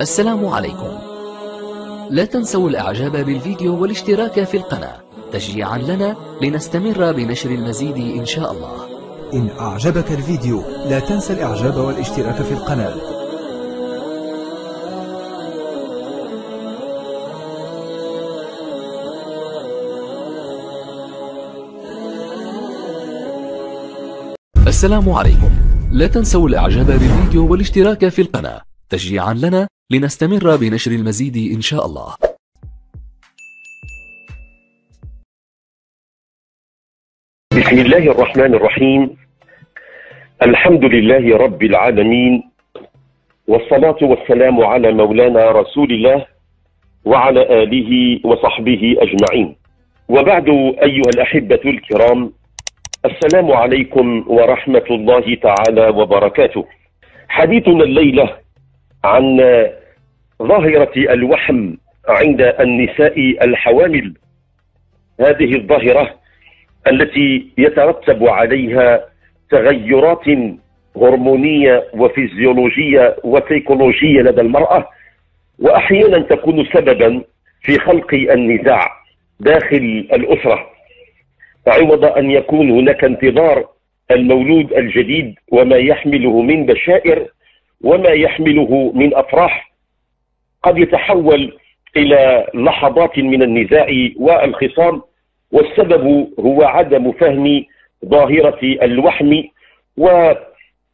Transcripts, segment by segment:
السلام عليكم. لا تنسوا الإعجاب بالفيديو والاشتراك في القناة. تشجيعا لنا لنستمر بنشر المزيد إن شاء الله. إن أعجبك الفيديو لا تنسى الإعجاب والاشتراك في القناة. السلام عليكم. لا تنسوا الإعجاب بالفيديو والاشتراك في القناة. تشجيعا لنا لنستمر بنشر المزيد إن شاء الله. بسم الله الرحمن الرحيم. الحمد لله رب العالمين والصلاة والسلام على مولانا رسول الله وعلى آله وصحبه أجمعين. وبعد أيها الأحبة الكرام السلام عليكم ورحمة الله تعالى وبركاته. حديثنا الليلة عن ظاهرة الوحم عند النساء الحوامل. هذه الظاهرة التي يترتب عليها تغيرات هرمونية وفيزيولوجية وسيكولوجية لدى المرأة وأحيانا تكون سببا في خلق النزاع داخل الأسرة. عوض أن يكون هناك انتظار المولود الجديد وما يحمله من بشائر وما يحمله من أفراح. قد يتحول إلى لحظات من النزاع والخصام والسبب هو عدم فهم ظاهرة الوحم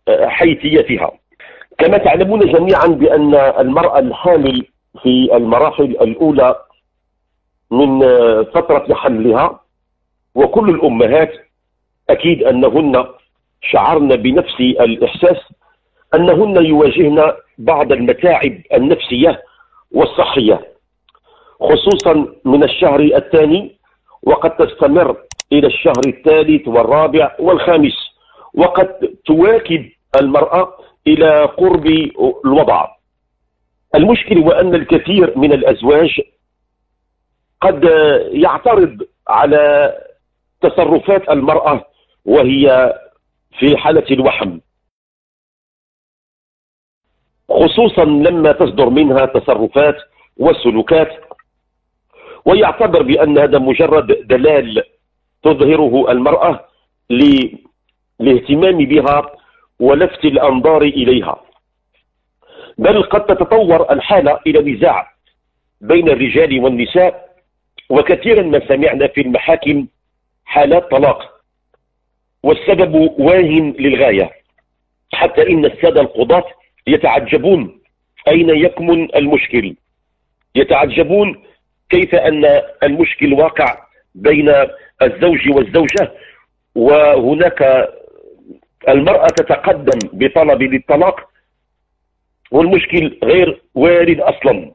وحيثيتها. كما تعلمون جميعا بأن المرأة الحامل في المراحل الأولى من فترة حملها وكل الأمهات أكيد أنهن شعرن بنفس الإحساس أنهن يواجهن بعض المتاعب النفسية والصحية خصوصا من الشهر الثاني وقد تستمر إلى الشهر الثالث والرابع والخامس وقد تواكب المرأة إلى قرب الوضع. المشكل هو أن الكثير من الأزواج قد يعترض على تصرفات المرأة وهي في حالة الوحم خصوصا لما تصدر منها تصرفات وسلوكات. ويعتبر بأن هذا مجرد دلال تظهره المرأة للاهتمام بها ولفت الأنظار إليها. بل قد تتطور الحالة إلى نزاع بين الرجال والنساء وكثيرا ما سمعنا في المحاكم حالات طلاق. والسبب واهن للغاية حتى إن السادة القضاة يتعجبون أين يكمن المشكل. يتعجبون كيف أن المشكل واقع بين الزوج والزوجة وهناك المرأة تتقدم بطلب للطلاق والمشكل غير وارد أصلا.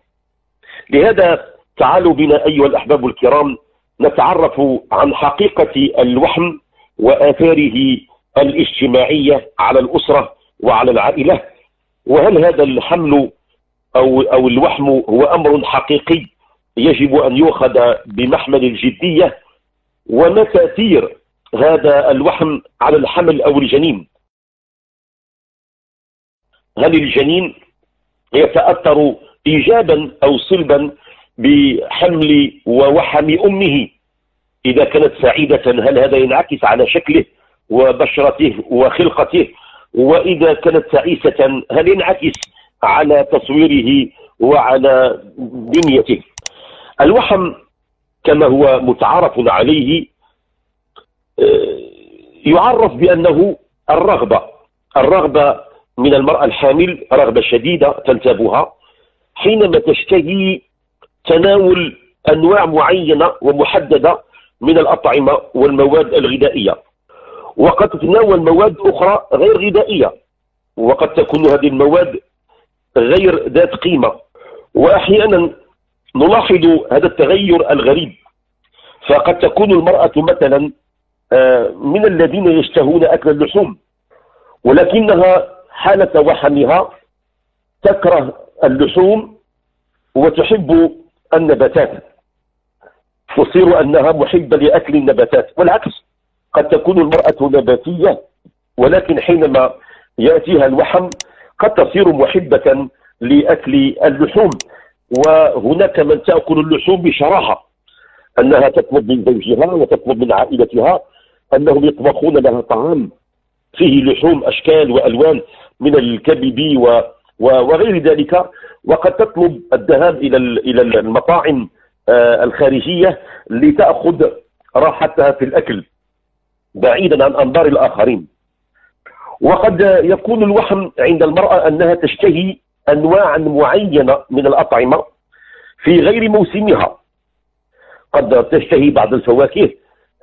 لهذا تعالوا بنا أيها الأحباب الكرام نتعرف عن حقيقة الوحم وآثاره الاجتماعية على الأسرة وعلى العائلة. وهل هذا الحمل أو, أو الوحم هو أمر حقيقي يجب أن يؤخذ بمحمل الجدية؟ وما تأثير هذا الوحم على الحمل أو الجنين؟ هل الجنين يتأثر إيجابا أو سلبا بحمل ووحم أمه؟ إذا كانت سعيدة هل هذا ينعكس على شكله وبشرته وخلقته؟ وإذا كانت تعيسة هل ينعكس على تصويره وعلى بنيته؟ الوحم كما هو متعارف عليه يعرف بأنه الرغبة الرغبة من المرأة الحامل رغبة شديدة تنتابها حينما تشتهي تناول أنواع معينة ومحددة من الأطعمة والمواد الغذائية. وقد تتناول مواد أخرى غير غذائية. وقد تكون هذه المواد غير ذات قيمة. وأحيانا نلاحظ هذا التغير الغريب. فقد تكون المرأة مثلا من الذين يشتهون أكل اللحوم ولكنها حالة وحمها تكره اللحوم وتحب النباتات. تصير أنها محبة لأكل النباتات والعكس. قد تكون المرأة نباتية ولكن حينما يأتيها الوحم قد تصير محبة لأكل اللحوم. وهناك من تأكل اللحوم بشراهة أنها تطلب من زوجها وتطلب من عائلتها أنهم يطبخون لها طعام فيه لحوم أشكال وألوان من الكبد و وغير ذلك. وقد تطلب الذهاب إلى إلى المطاعم آه، الخارجية لتأخذ راحتها في الأكل. بعيدا عن أنظار الآخرين. وقد يكون الوهم عند المرأة أنها تشتهي أنواعا معينة من الأطعمة في غير موسمها. قد تشتهي بعض الفواكه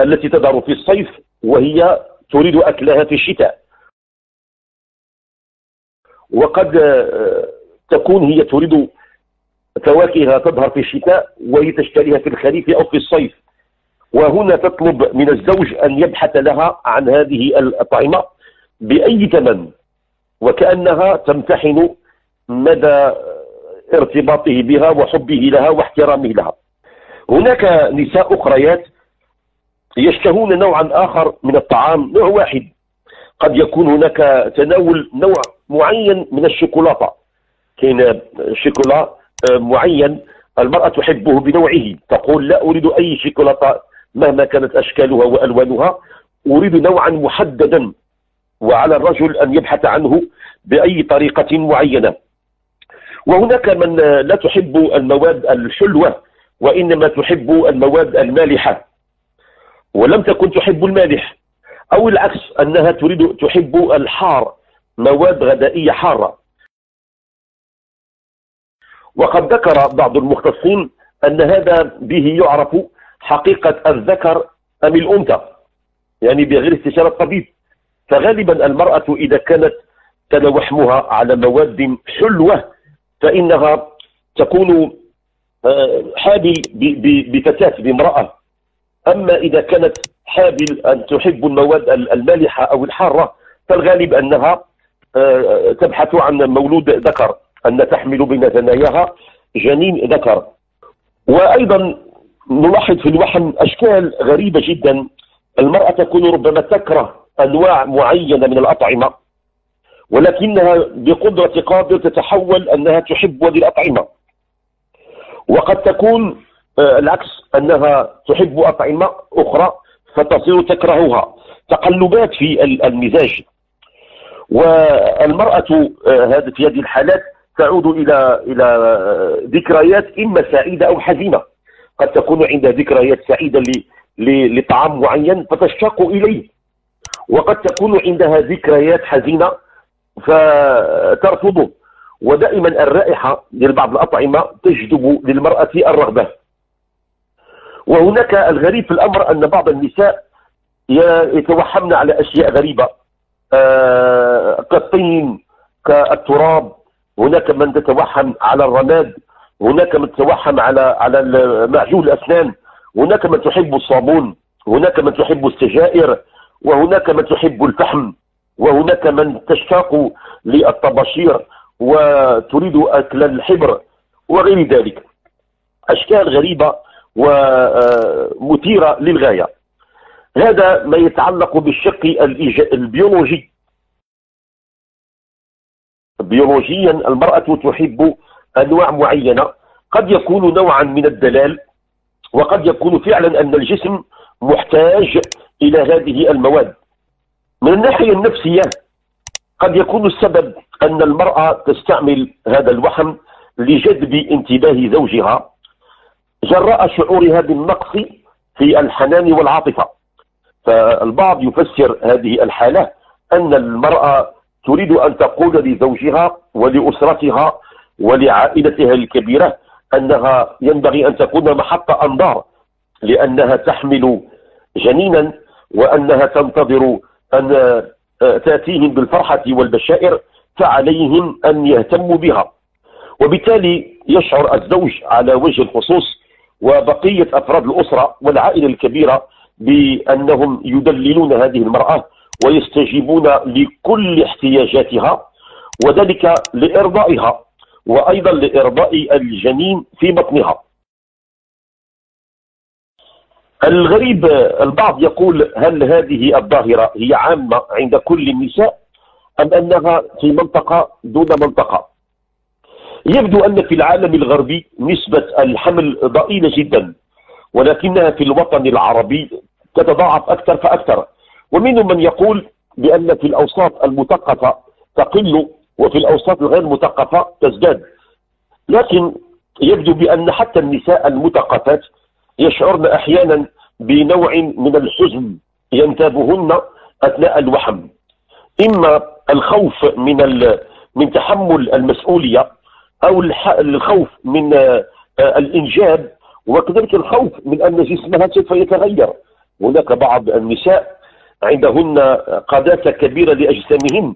التي تظهر في الصيف وهي تريد أكلها في الشتاء. وقد تكون هي تريد فواكه تظهر في الشتاء وهي تشتريها في الخريف أو في الصيف. وهنا تطلب من الزوج أن يبحث لها عن هذه الأطعمة بأي ثمن وكأنها تمتحن مدى ارتباطه بها وحبه لها واحترامه لها. هناك نساء أخريات يشتهون نوعا آخر من الطعام نوع واحد. قد يكون هناك تناول نوع معين من الشوكولاتة. كاين شوكولا آه، معين المرأة تحبه بنوعه. تقول لا أريد أي شوكولاتة. مهما كانت أشكالها وألوانها أريد نوعا محددا وعلى الرجل أن يبحث عنه بأي طريقة معينة. وهناك من لا تحب المواد الحلوة وإنما تحب المواد المالحة. ولم تكن تحب المالح أو العكس أنها تريد تحب الحار مواد غذائية حارة. وقد ذكر بعض المختصين أن هذا به يعرف حقيقة الذكر أم الأنثى؟ يعني بغير استشارة الطبيب. فغالبا المرأة إذا كانت تنوحمها على مواد حلوة فإنها تكون آه، حابل بفتاة بامرأة أما إذا كانت حابل أن تحب المواد المالحة أو الحارة فالغالب أنها آه، تبحث عن مولود ذكر أن تحمل بين ثناياها جنين ذكر. وأيضا نلاحظ في الوحم أشكال غريبة جدا. المرأة تكون ربما تكره أنواع معينة من الأطعمة ولكنها بقدرة قادر تتحول أنها تحب هذه الأطعمة وقد تكون آه، العكس أنها تحب أطعمة أخرى فتصير تكرهها. تقلبات في المزاج. والمرأة آه، في هذه الحالات تعود إلى إلى آه، ذكريات إما سعيدة أو حزينة. قد تكون عندها ذكريات سعيدة لطعام معين فتشتاق إليه. وقد تكون عندها ذكريات حزينة فترفضه. ودائما الرائحة لبعض الأطعمة تجذب للمرأة الرغبة. وهناك الغريب في الأمر أن بعض النساء يتوحمن على أشياء غريبة. آه، كالطين كالتراب. هناك من تتوحم على الرماد. هناك من تتوحم على على معجون الأسنان. هناك من تحب الصابون. هناك من تحب السجائر. وهناك من تحب الفحم. وهناك من تشتاق للطباشير. وتريد أكل الحبر. وغير ذلك. أشكال غريبة ومثيرة للغاية. هذا ما يتعلق بالشق البيولوجي. بيولوجيا المرأة تحب أنواع معينة. قد يكون نوعا من الدلال وقد يكون فعلا أن الجسم محتاج إلى هذه المواد. من الناحية النفسية قد يكون السبب أن المرأة تستعمل هذا الوحم لجذب انتباه زوجها جراء شعورها بالنقص في الحنان والعاطفة. فالبعض يفسر هذه الحالة أن المرأة تريد أن تقول لزوجها ولأسرتها ولعائلتها الكبيرة أنها ينبغي أن تكون محط أنظار لأنها تحمل جنينا وأنها تنتظر أن تأتيهم بالفرحة والبشائر فعليهم أن يهتموا بها. وبالتالي يشعر الزوج على وجه الخصوص وبقية أفراد الأسرة والعائلة الكبيرة بأنهم يدللون هذه المرأة ويستجيبون لكل احتياجاتها وذلك لإرضائها. وأيضا لإرضاء الجنين في بطنها. الغريب البعض يقول هل هذه الظاهرة هي عامة عند كل النساء أم أنها في منطقة دون منطقة؟ يبدو أن في العالم الغربي نسبة الحمل ضئيلة جدا ولكنها في الوطن العربي تتضاعف أكثر فأكثر. ومنهم من يقول بأن في الأوساط المثقفة تقل وفي الأوساط الغير مثقفة تزداد. لكن يبدو بأن حتى النساء المثقفات يشعرن أحيانا بنوع من الحزن ينتابهن أثناء الوحم. إما الخوف من من تحمل المسؤولية أو الخوف من الإنجاب وكذلك الخوف من أن جسمها سوف يتغير. هناك بعض النساء عندهن قداسة كبيرة لأجسامهن.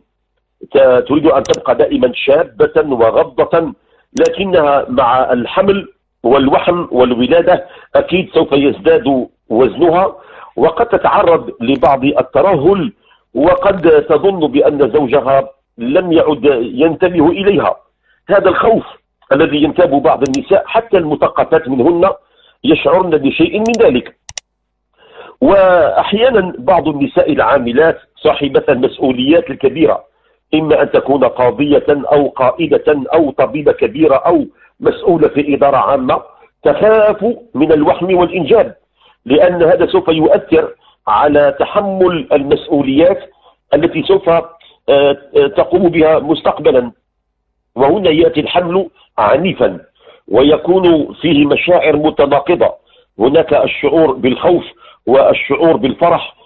تريد أن تبقى دائما شابة وغضة لكنها مع الحمل والوحم والولادة أكيد سوف يزداد وزنها وقد تتعرض لبعض الترهل وقد تظن بأن زوجها لم يعد ينتبه إليها. هذا الخوف الذي ينتاب بعض النساء حتى المثقفات منهن يشعرن بشيء من ذلك. وأحيانا بعض النساء العاملات صاحبة المسؤوليات الكبيرة إما أن تكون قاضية أو قائدة أو طبيبة كبيرة أو مسؤولة في إدارة عامة تخاف من الوحم والإنجاب لأن هذا سوف يؤثر على تحمل المسؤوليات التي سوف آه، آه، تقوم بها مستقبلا. وهنا يأتي الحمل عنيفا ويكون فيه مشاعر متناقضة. هناك الشعور بالخوف والشعور بالفرح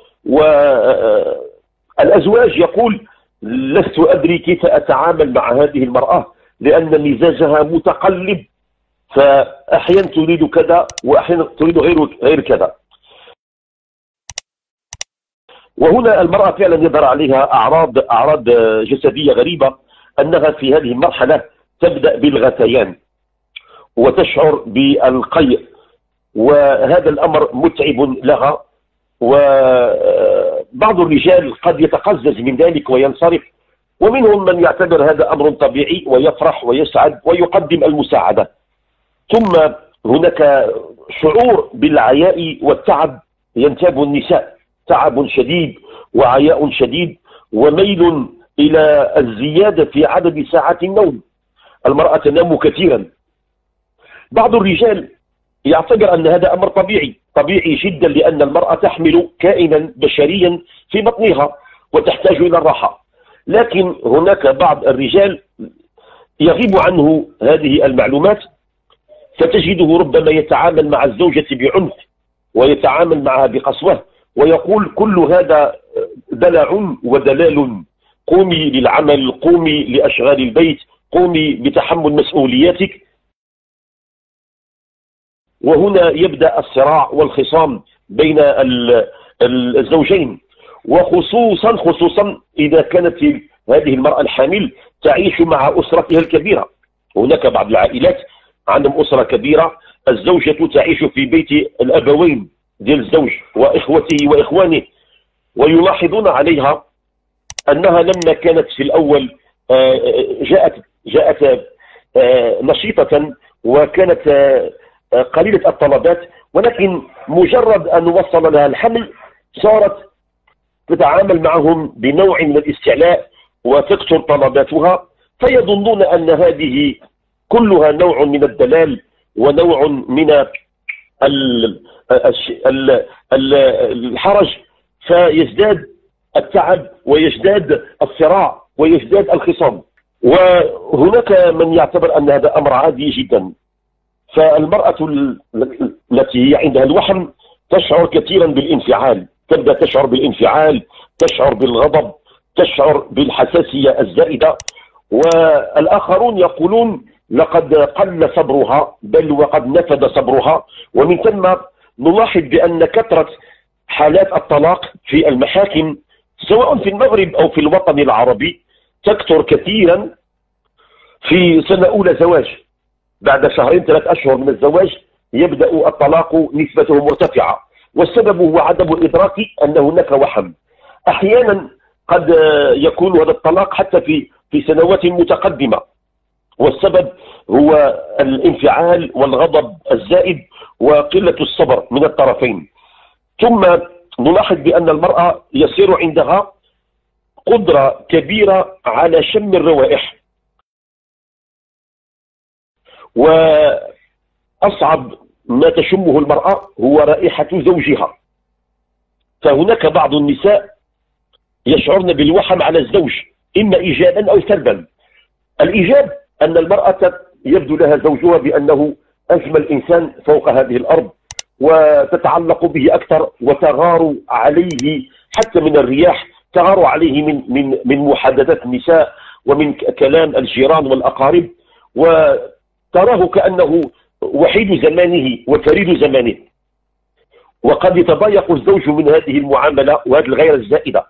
والأزواج يقول لست أدري كيف أتعامل مع هذه المرأة لأن مزاجها متقلب. فأحيانا تريد كذا وأحيانا تريد غير غير كذا. وهنا المرأة فعلا يظهر عليها أعراض أعراض جسدية غريبة أنها في هذه المرحلة تبدأ بالغثيان وتشعر بالقيء. وهذا الأمر متعب لها وبعض الرجال قد يتقزز من ذلك وينصرف ومنهم من يعتبر هذا أمر طبيعي ويفرح ويسعد ويقدم المساعدة. ثم هناك شعور بالعياء والتعب ينتاب النساء تعب شديد وعياء شديد وميل إلى الزيادة في عدد ساعات النوم. المرأة تنام كثيرا. بعض الرجال يعتبر أن هذا أمر طبيعي طبيعي جدا لأن المرأة تحمل كائنا بشريا في بطنها وتحتاج إلى الراحة. لكن هناك بعض الرجال يغيب عنه هذه المعلومات فتجده ربما يتعامل مع الزوجة بعنف ويتعامل معها بقسوة ويقول كل هذا دلع ودلال. قومي للعمل قومي لأشغال البيت قومي بتحمل مسؤولياتك. وهنا يبدأ الصراع والخصام بين الزوجين. وخصوصا خصوصا إذا كانت هذه المرأة الحامل تعيش مع أسرتها الكبيرة. هناك بعض العائلات عندهم أسرة كبيرة الزوجة تعيش في بيت الأبوين ديال الزوج وإخوته وإخوانه ويلاحظون عليها أنها لما كانت في الأول آه، جاءت جاءت آه، نشيطة وكانت آه، قليلة الطلبات ولكن مجرد أن وصل لها الحمل صارت تتعامل معهم بنوع من الاستعلاء وتكثر طلباتها فيظنون أن هذه كلها نوع من الدلال ونوع من الحرج فيزداد التعب ويزداد الصراع ويزداد الخصام. وهناك من يعتبر أن هذا أمر عادي جدا. فالمرأة التي هي عندها الوحم تشعر كثيرا بالانفعال تبدأ تشعر بالانفعال تشعر بالغضب تشعر بالحساسية الزائدة. والآخرون يقولون لقد قل صبرها بل وقد نفد صبرها. ومن ثم نلاحظ بأن كثرة حالات الطلاق في المحاكم سواء في المغرب أو في الوطن العربي تكثر كثيرا في سنة أولى زواج. بعد شهرين ثلاث أشهر من الزواج يبدأ الطلاق نسبته مرتفعة والسبب هو عدم الإدراك أن هناك وحم أحيانا قد يكون هذا الطلاق حتى في في سنوات متقدمة والسبب هو الانفعال والغضب الزائد وقلة الصبر من الطرفين. ثم نلاحظ بأن المرأة يصير عندها قدرة كبيرة على شم الروائح. وأصعب ما تشمه المرأة هو رائحة زوجها. فهناك بعض النساء يشعرن بالوحم على الزوج إما إيجابا أو سلبا. الإيجاب أن المرأة يبدو لها زوجها بأنه أجمل إنسان فوق هذه الأرض وتتعلق به أكثر وتغار عليه حتى من الرياح تغار عليه من من من محادثات النساء ومن كلام الجيران والأقارب. وتراه كأنه وحيد زمانه وفريد زمانه. وقد يتضايق الزوج من هذه المعاملة وهذه الغير الزائدة.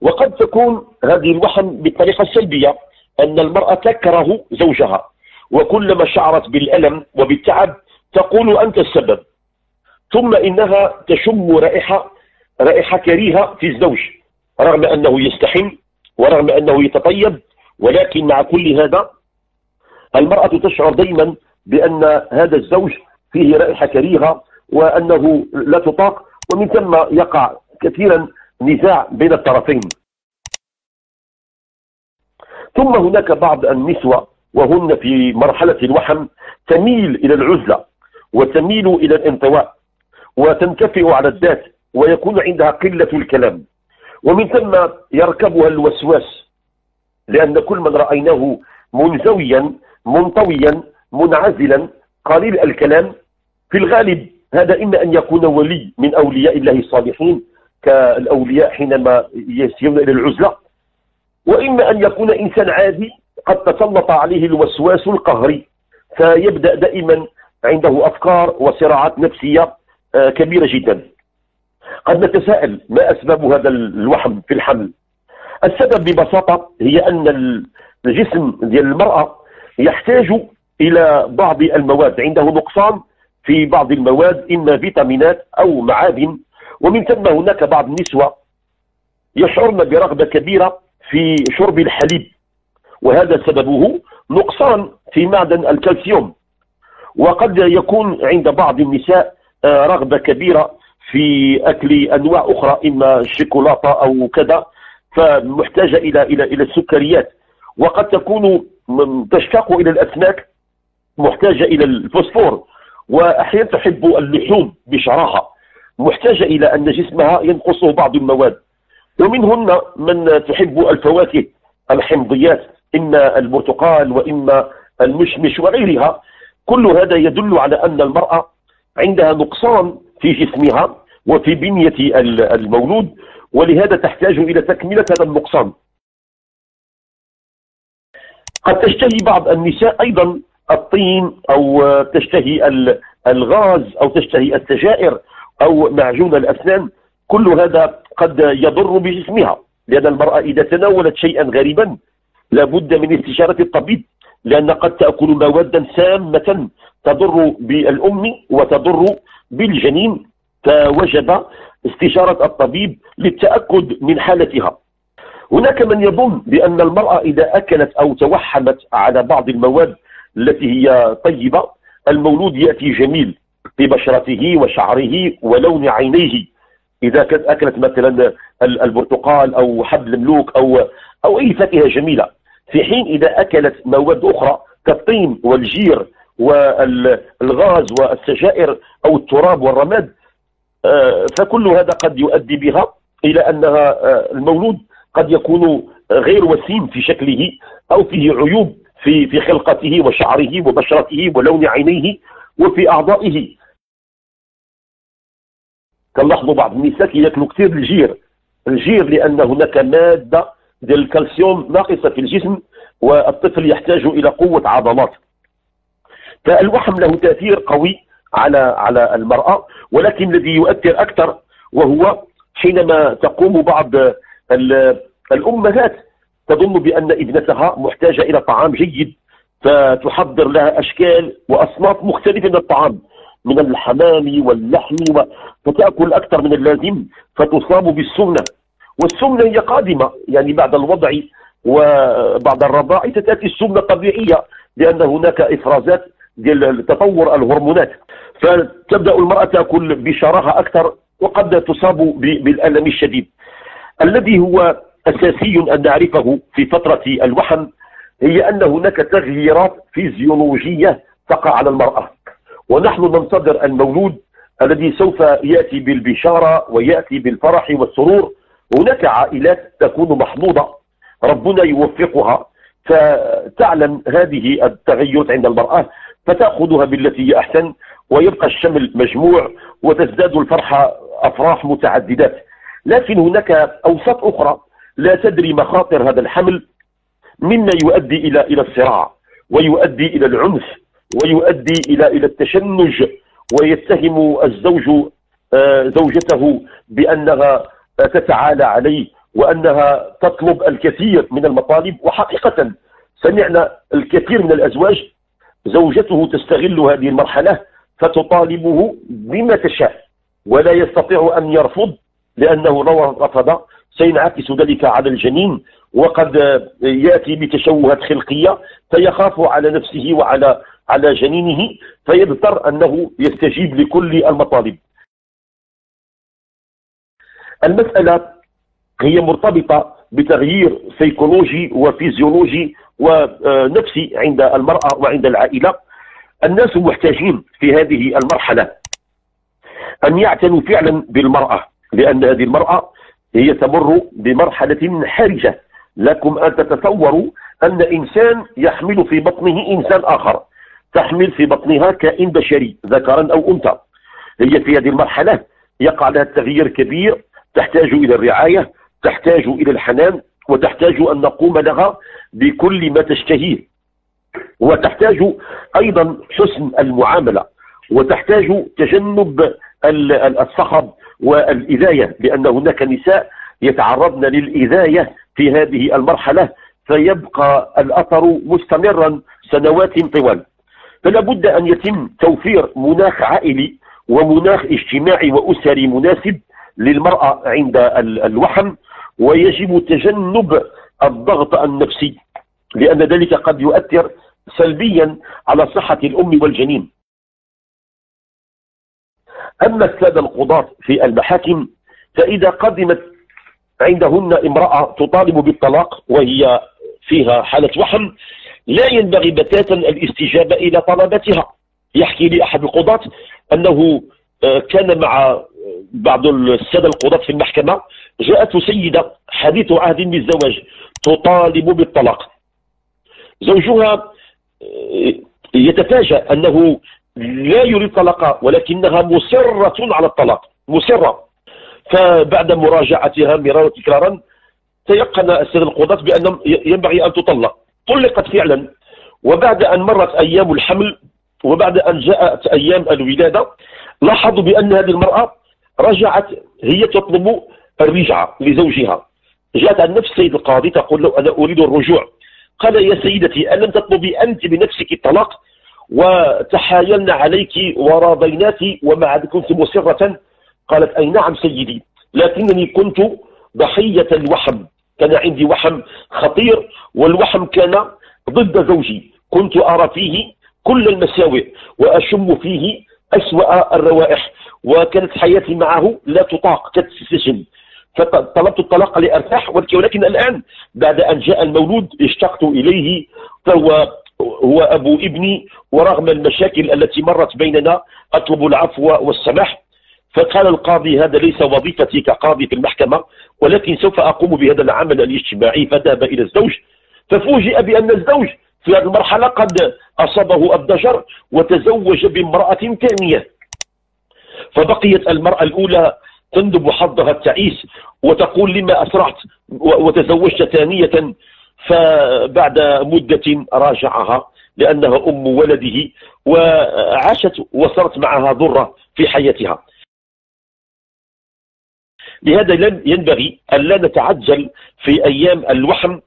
وقد تكون هذه الوحم بالطريقة السلبية أن المرأة تكره زوجها. وكلما شعرت بالألم وبالتعب تقول أنت السبب. ثم إنها تشم رائحة رائحة كريهة في الزوج رغم أنه يستحم ورغم أنه يتطيب. ولكن مع كل هذا المرأة تشعر دائما بأن هذا الزوج فيه رائحة كريهة وأنه لا تطاق ومن ثم يقع كثيرا نزاع بين الطرفين. ثم هناك بعض النسوة وهن في مرحلة الوحم تميل إلى العزلة وتميل إلى الانطواء وتنكفئ على الذات ويكون عندها قلة الكلام. ومن ثم يركبها الوسواس لأن كل من رأيناه منزويا منطويا منعزلا قليل الكلام. في الغالب هذا إما أن يكون ولي من أولياء الله الصالحين كالأولياء حينما يسيرون إلى العزلة وإما أن يكون إنسان عادي قد تسلط عليه الوسواس القهري. فيبدأ دائما عنده أفكار وصراعات نفسية آه، كبيرة جدا. قد نتساءل ما أسباب هذا الوحم في الحمل؟ السبب ببساطة هي أن الجسم ديال المرأة يحتاج إلى بعض المواد. عنده نقصان في بعض المواد إما فيتامينات أو معادن. ومن ثم هناك بعض النسوة يشعرن برغبة كبيرة في شرب الحليب. وهذا سببه نقصان في معدن الكالسيوم. وقد يكون عند بعض النساء آه، رغبة كبيرة في أكل أنواع أخرى إما الشوكولاتة أو كذا. فمحتاجة إلى إلى إلى السكريات. وقد تكون تشتاق إلى الأسماك محتاجة إلى الفوسفور وأحيانا تحب اللحوم بشراهة. محتاجة إلى أن جسمها ينقصه بعض المواد. ومنهن من تحب الفواكه الحمضيات إما البرتقال وإما المشمش وغيرها. كل هذا يدل على أن المرأة عندها نقصان في جسمها وفي بنية المولود ولهذا تحتاج إلى تكملة هذا النقصان. قد تشتهي بعض النساء أيضا الطين أو تشتهي الغاز أو تشتهي السجائر أو معجون الأسنان كل هذا قد يضر بجسمها لأن المرأة إذا تناولت شيئا غريبا لابد من استشارة الطبيب لأن قد تأكل مواد سامة تضر بالأم وتضر بالجنين. فوجب استشارة الطبيب للتأكد من حالتها. هناك من يظن بأن المرأة إذا أكلت أو توحمت على بعض المواد التي هي طيبة المولود يأتي جميل ببشرته وشعره ولون عينيه. إذا كانت أكلت مثلا البرتقال أو حبل الملوك أو أو أي فاكهة جميلة. في حين إذا أكلت مواد أخرى كالطين والجير والغاز والسجائر أو التراب والرماد آه، فكل هذا قد يؤدي بها إلى أنها آه، المولود قد يكون غير وسيم في شكله أو فيه عيوب في في خلقته وشعره وبشرته ولون عينيه وفي أعضائه. كنلاحظوا بعض النساء كياكلوا كثير الجير. الجير لأن هناك مادة ديال الكالسيوم ناقصة في الجسم والطفل يحتاج إلى قوة عضلات. فالوحم له تأثير قوي على على المرأة ولكن الذي يؤثر أكثر وهو حينما تقوم بعض الأمهات تظن بأن ابنتها محتاجة إلى طعام جيد فتحضر لها أشكال وأصناف مختلفة من الطعام من الحمام واللحم فتأكل أكثر من اللازم فتصاب بالسمنة. والسمنة هي قادمة يعني بعد الوضع وبعد الرضاع تأتي السمنة الطبيعية لأن هناك إفرازات ديال تطور الهرمونات. فتبدأ المرأة تأكل بشراهة أكثر وقد تصاب بالألم الشديد. الذي هو أساسي أن نعرفه في فترة الوحم هي أن هناك تغييرات فيزيولوجية تقع على المرأة. ونحن ننتظر المولود الذي سوف يأتي بالبشارة ويأتي بالفرح والسرور. هناك عائلات تكون محظوظة ربنا يوفقها. فتعلم هذه التغيرات عند المرأة فتأخذها بالتي هي أحسن ويبقى الشمل مجموع وتزداد الفرحة أفراح متعددات. لكن هناك أوساط أخرى لا تدري مخاطر هذا الحمل مما يؤدي إلى إلى الصراع ويؤدي إلى العنف ويؤدي إلى إلى التشنج ويتهم الزوج آه، زوجته بأنها تتعالى عليه وأنها تطلب الكثير من المطالب. وحقيقة سمعنا الكثير من الأزواج زوجته تستغل هذه المرحلة فتطالبه بما تشاء ولا يستطيع أن يرفض لأنه لو رفض سينعكس ذلك على الجنين وقد يأتي بتشوهات خلقية فيخاف على نفسه وعلى على جنينه فيضطر أنه يستجيب لكل المطالب. المسألة هي مرتبطة بتغيير سيكولوجي وفيزيولوجي ونفسي عند المرأة وعند العائلة. الناس محتاجين في هذه المرحلة أن يعتنوا فعلا بالمرأة. لأن هذه المرأة هي تمر بمرحلة حرجة. لكم أن تتصوروا أن إنسان يحمل في بطنه إنسان آخر. تحمل في بطنها كائن بشري ذكرا أو أنثى. هي في هذه المرحلة يقع لها تغيير كبير. تحتاج إلى الرعاية تحتاج إلى الحنان وتحتاج أن نقوم لها بكل ما تشتهيه. وتحتاج أيضا حسن المعاملة وتحتاج تجنب الصخب والإذاية لأن هناك نساء يتعرضن للإذاية في هذه المرحلة فيبقى الأثر مستمرا سنوات طوال. فلا بد أن يتم توفير مناخ عائلي ومناخ اجتماعي وأسري مناسب للمرأة عند الوحم ويجب تجنب الضغط النفسي لأن ذلك قد يؤثر سلبيا على صحة الأم والجنين. أما السادة القضاة في المحاكم فإذا قدمت عندهن امرأة تطالب بالطلاق وهي فيها حالة وحم لا ينبغي بتاتا الاستجابة إلى طلباتها. يحكي لي أحد القضاة أنه آه، كان مع بعض السادة القضاة في المحكمة جاءته سيدة حديث عهد بالزواج تطالب بالطلاق. زوجها آه، يتفاجأ أنه لا يريد طلاقها ولكنها مصرة على الطلاق مصرة. فبعد مراجعتها مرارا وتكرارا تيقن السيد القضاة بأن ينبغي أن تطلق. طلقت فعلا. وبعد أن مرت أيام الحمل وبعد أن جاءت أيام الولادة لاحظوا بأن هذه المرأة رجعت هي تطلب الرجعة لزوجها. جاءت عن نفس السيد القاضي تقول له أنا أريد الرجوع. قال يا سيدتي ألم تطلبي أنت بنفسك الطلاق؟ وتحايلنا عليك ورضيناك ومع كنت مصرة. قالت أي نعم سيدي لكنني كنت ضحية الوحم. كان عندي وحم خطير والوحم كان ضد زوجي. كنت أرى فيه كل المساوئ وأشم فيه أسوأ الروائح. وكانت حياتي معه لا تطاق كالسجن فطلبت الطلاق لأرتاح ولكن الآن بعد أن جاء المولود اشتقت إليه فهو هو أبو ابني ورغم المشاكل التي مرت بيننا أطلب العفو والسماح. فقال القاضي هذا ليس وظيفتي كقاضي في المحكمة ولكن سوف أقوم بهذا العمل الاجتماعي فذهب إلى الزوج. ففوجئ بأن الزوج في هذه المرحلة قد أصابه الضجر وتزوج بامرأة ثانية. فبقيت المرأة الأولى تندب حظها التعيس وتقول لما أسرعت وتزوجت ثانية فبعد مدة راجعها لأنها أم ولده وعاشت وصارت معها ضرة في حياتها. لهذا ينبغي أن لا نتعجل في أيام الوحم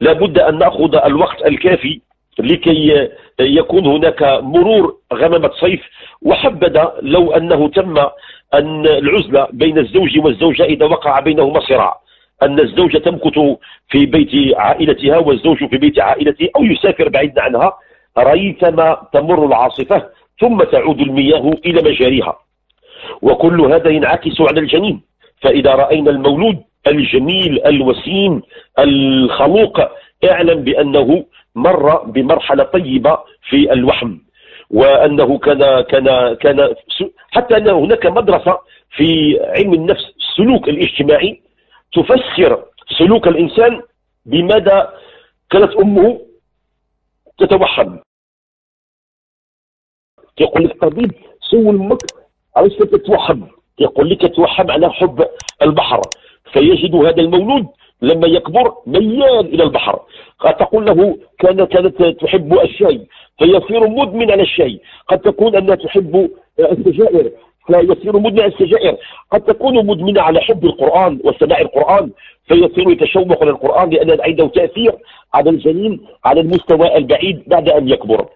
لابد أن نأخذ الوقت الكافي لكي يكون هناك مرور غمامة صيف. وحبذا لو أنه تم أن العزلة بين الزوج والزوجة إذا وقع بينهما صراع. أن الزوجة تمكث في بيت عائلتها والزوج في بيت عائلته أو يسافر بعيدا عنها ريثما تمر العاصفة ثم تعود المياه إلى مجاريها. وكل هذا ينعكس على الجنين. فإذا رأينا المولود الجميل الوسيم الخلوق اعلم بأنه مر بمرحلة طيبة في الوحم وأنه كان كان كان حتى أن هناك مدرسة في علم النفس السلوك الاجتماعي تفسر سلوك الإنسان بماذا كانت أمه تتوحم يقول لك طبيب سول أمك علاش تتوحم يقول لك تتوحم على حب البحر. فيجد هذا المولود لما يكبر ميال إلى البحر. قد تقول له كان كانت تحب الشاي فيصير مدمن على الشاي. قد تكون أنها تحب السجائر. فيصير مدمن السجائر. قد تكون مدمنة على حب القرآن وسماع القرآن فيصير يتشوق على القران لأن عنده تاثير على الجنين على المستوى البعيد بعد أن يكبر.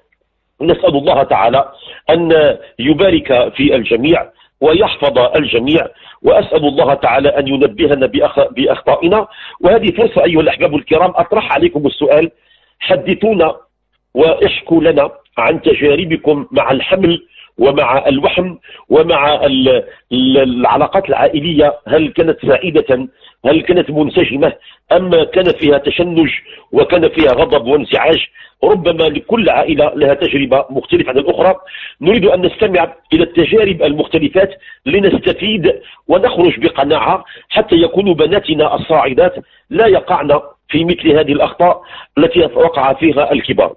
نسأل الله تعالى أن يبارك في الجميع ويحفظ الجميع وأسأل الله تعالى أن ينبهنا بأخطائنا. وهذه فرصة أيها الأحباب الكرام أطرح عليكم السؤال حدثونا وإحكوا لنا عن تجاربكم مع الحمل ومع الوحم ومع العلاقات العائلية هل كانت سعيدة؟ هل كانت منسجمة؟ أم كان فيها تشنج وكان فيها غضب وانزعاج ربما لكل عائلة لها تجربة مختلفة عن الأخرى. نريد أن نستمع إلى التجارب المختلفات لنستفيد ونخرج بقناعة حتى يكون بناتنا الصاعدات لا يقعن في مثل هذه الأخطاء التي وقع فيها الكبار.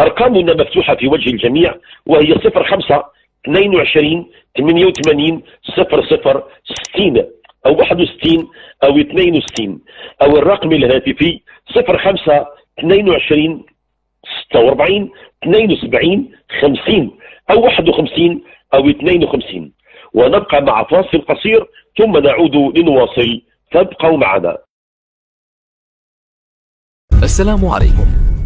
أرقامنا مفتوحة في وجه الجميع وهي 05 22 88 00 60 أو 61 أو 62 أو الرقم الهاتفي 05 22 46 72 50 أو 51 أو 52 ونبقى مع فاصل قصير ثم نعود لنواصل. فابقوا معنا. السلام عليكم.